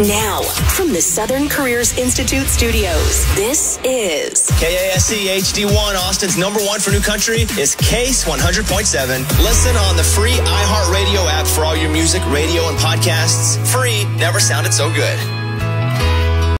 Now, from the Southern Careers Institute studios, this is KASE HD1, Austin's number one for new country, is KASE 100.7. Listen on the free iHeartRadio app for all your music, radio, and podcasts. Free never sounded so good.